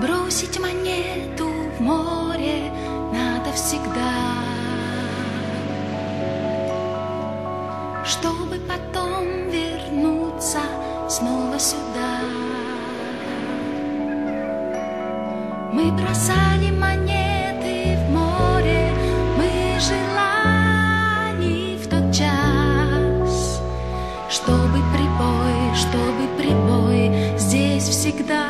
Бросить монету в море надо всегда, чтобы потом вернуться снова сюда. Мы бросали монеты в море, мы желали в тот час, чтобы прибой, чтобы прибой здесь всегда.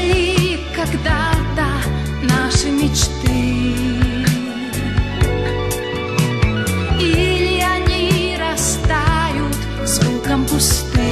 ли когда-то наши мечты? Или они растают звуком пустым?